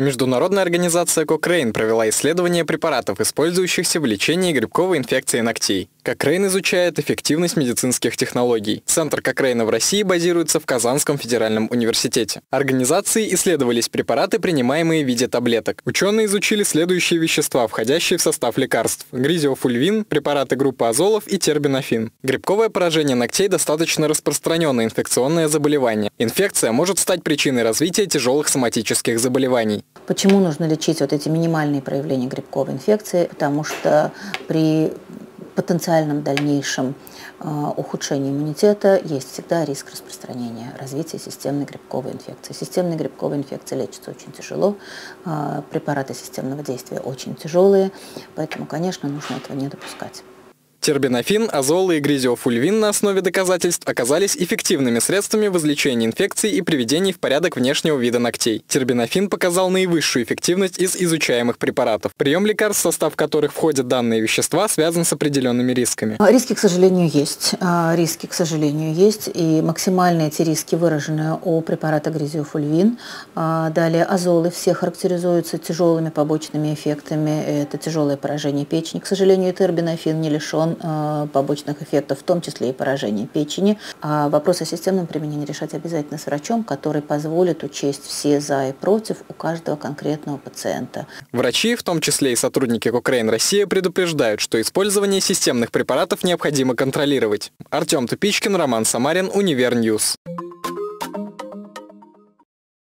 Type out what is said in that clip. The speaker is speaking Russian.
Международная организация Cochrane провела исследование препаратов, использующихся в лечении грибковой инфекции ногтей. Cochrane изучает эффективность медицинских технологий. Центр Cochrane в России базируется в Казанском федеральном университете. Организации исследовались препараты, принимаемые в виде таблеток. Ученые изучили следующие вещества, входящие в состав лекарств. Гризиофульвин, препараты группы азолов и тербинофин. Грибковое поражение ногтей достаточно распространенное инфекционное заболевание. Инфекция может стать причиной развития тяжелых соматических заболеваний. Почему нужно лечить вот эти минимальные проявления грибковой инфекции? Потому что при потенциальном дальнейшем э, ухудшении иммунитета есть всегда риск распространения, развития системной грибковой инфекции. Системная грибковая инфекция лечится очень тяжело, э, препараты системного действия очень тяжелые, поэтому, конечно, нужно этого не допускать. Тербинофин, азол и гризиофульвин на основе доказательств оказались эффективными средствами в излечении инфекций и приведении в порядок внешнего вида ногтей. Тербинофин показал наивысшую эффективность из изучаемых препаратов. Прием лекарств, состав которых входят данные вещества, связан с определенными рисками. Риски, к сожалению, есть. А, риски, к сожалению, есть. И максимальные эти риски выражены у препарата гризиофульвин. А, далее азолы все характеризуются тяжелыми побочными эффектами. Это тяжелое поражение печени. К сожалению, тербинофин не лишен миллион э, побочных эффектов, в том числе и поражение печени. А вопрос о системном применении решать обязательно с врачом, который позволит учесть все за и против у каждого конкретного пациента. Врачи, в том числе и сотрудники Cochrane Россия, предупреждают, что использование системных препаратов необходимо контролировать. Артем Тупичкин, Роман Самарин, Univer News.